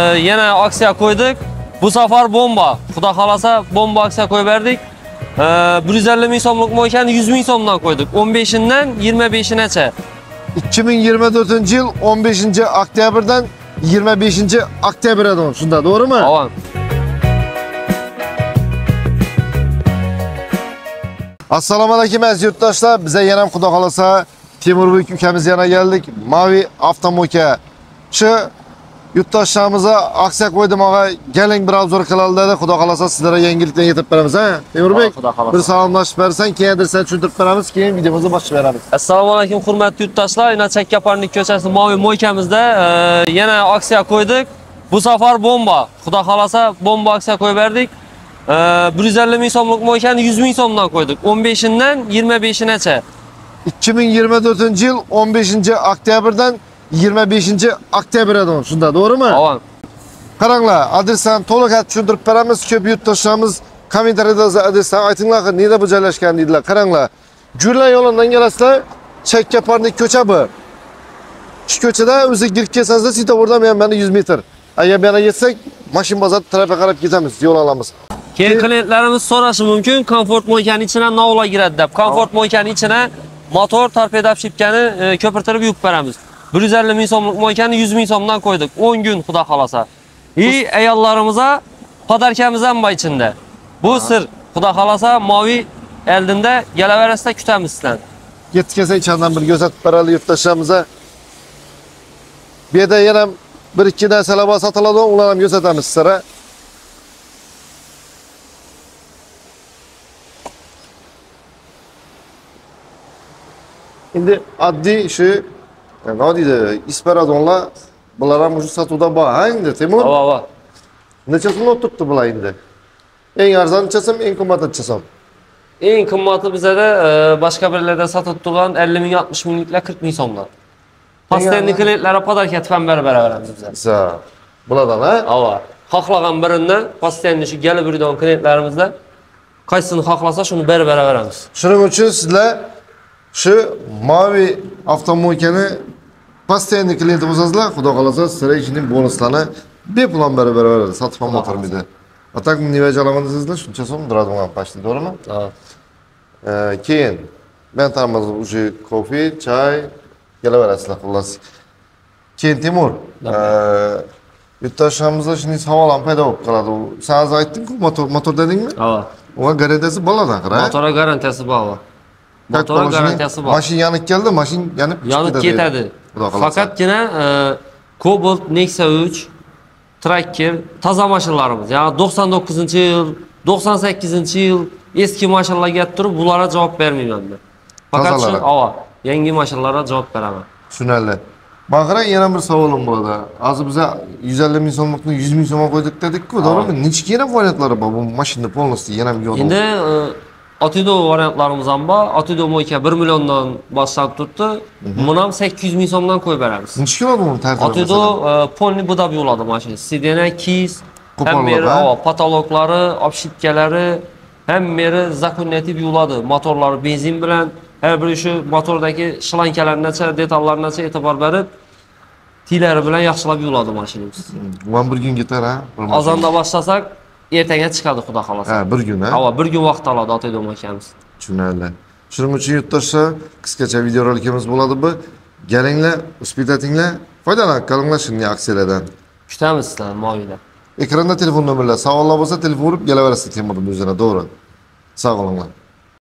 yana aksiya qo'ydik. Bu safar bomba. Xudo xolasa bomba aksiya qo'yib berdik. Ee, 150 ming so'mlik moykani 100 ming so'mdan qo'ydik. 15'indən 25'inacha. 2024 yıl 15 oktyabrdan 25 oktyabra kadar. Şunda doğru mu? Avan. Assalomu alaykum aziz yurtdoshlar. Bize yana xudo xolasa Temurbek ukamiz yana geldik. Mavi avtomoka. Shu yurttaşlarımıza aksiya koydum ağa gelin biraz zor kılaldı da Xudo xolasa sizlere yengillikle yetib beramiz ha. Temur Bey. Bir salomlashib bersan, keyin sen tushuntirib beramiz, keyin videomizni boshlayveramiz. Assalomu alaykum hurmatli yurtdoshlar. Yana Chakkaparnik ko'chasi Moviy moykamizda e, ee, yana aksiya qo'ydik. Bu safar bomba. Xudo xolasa bomba aksiya qo'yib berdik. E, ee, 150 ming so'mlik moykani 100 ming so'mdan qo'ydik. 15-dan 25-inacha. 2024-yil 15-oktyabrdan 25-nji oktябрь beradi şunda, doğrumu? Avan. Qaranglar, adresini to'liq aytib tushuntirib beramiz, ko'p yurtdoshlarimiz kommentariyada adresni aytinglar, neda bu joylashgan deydilar. Qaranglar, Jurlan yo'lidan kelasizlar, Chakkaparnik ko'cha bu. Shu ko'chada o'zi girib kelsangizda svetofordan bu ham mana 100 metr. Agar bu yana yetsak, mashin bozor tarafga qarab yo'l olamiz. Keyin klientlarimiz so'rashi mumkin, komfort moykani ichina navlar kiradi deb. Komfort moykani ichina motor torpedab shipkani e, ko'pirtirib yuvib beramiz. 150 ming so'mlik moykani 100 ming so'mdan qo'ydik. 10 kun xudo xolasa. И ayollarimiza podarkamiz ham bor ichinde. Bu sir. Xudo xolasa Moviy eldinda gelaverasida kutamiz sizlarni. Yetib kelsa ichandan bir ko'rsatib beraylik yurtdoshlarimizni. Bu yerda yana bir ikki narsalar bor sotiladi, ularni ham ko'rsatamiz sizlarga. Endi oddiy shu nima deydi, isparadonlar bular ham shu sotuvda bor, ha endi Temur? Ava ava. Necha so'm turibdi bular endi? Eng arzon chasam, eng qimmat chasam. Eng qimmati bizada e, boshqa birlarda sotib turgan 50 ming 60 mingliklar 40 ming so'mdan. Pastenli klientlarga podarka tufan berib beraveramiz bizlar. Sa, bulardan ha? Ava. Xohlagan birini pastenli shu gelib yuradigan klientlarimizda qaysini xohlasa shuni berib beraveramiz. Shuning uchun sizlar shu Mavi avtomobikani постоянный klient bo'lsangizlar, xudo xolasa sizlarga ishning bonuslarini beplan berib beraveradi, sotib ham o'tirmaydi. A tak nima jalaman desizlar, shuncha so'm turadi bunga почти, to'g'rimi? Ha. Ee, keyin ben tarmaz уже kofe, çay kelaverasizlar xullas. Keyin Timur, ee, yurtdoshlarimizda shunday savol ham paydo bo'lib qoladi. Sen hozir aytding-ku, motor motor dedingmi? Ava. Unga garantiyasi bo'ladi axir, ha? Motora garantiyasi bor. ava. Как Motora mashina- garantiyasi bor. Mashina yanib keldi, mashina yanib chiqib Yonib ketadi. Xudo xolasa. Faqatgina e, Cobalt Nexia 3 Tracker toza mashinalarimiz. Ya'ni 99-yil, 98-yil eski mashinalarga turib bularga javob bermayman men. Faqat shu, yangi mashinalarga javob beraman. Tushunarli. Man qarang yana bir savolim bo'ladi. Hozir biza 150 ming so'mlikni 100 ming so'mga qo'ydik dedik-ku, to'g'rimi? Necha yana variantlari bor bu mashina polностью yana bir. Endi e, Atido variantlarimiz ham bor. Atido mo'ka 1 milliondan boshlab turibdi. Buni ham 800 ming so'mdan qo'yib beramiz. Necha kilo bu tartibi? Atido polni budab yo'ladi mashina. Sidena, kiz, hammeri, patologlari, obshitkalari hammeri zakonyativ yo'ladi. Motorlari benzin bilan har biri shu motordagi shlankalargacha, detallargacha e'tibor berib tilari bilan yaxshilab yo'ladi mashinamiz. Van bir gün yeter ha. Ozonda boshlasak, ertaga chiqadi xudo xolasa. Ha, bir gün ha. Bir kun vaqt oladi Atido makamiz. Tushunarli. Shuning uchun yurtdoshlar qisqacha videorolikimiz bo'ladi bu. Kelinglar, uspitatinglar, foydalanib qolinglar shunday aksiyalardan. Kutamiz sizlarni Moviyda. Ekranda telefon nomerlar, savollar bo'lsa telefon urib kelaverasiz Temurning o'zina, to'g'ri. Sog' bo'linglar.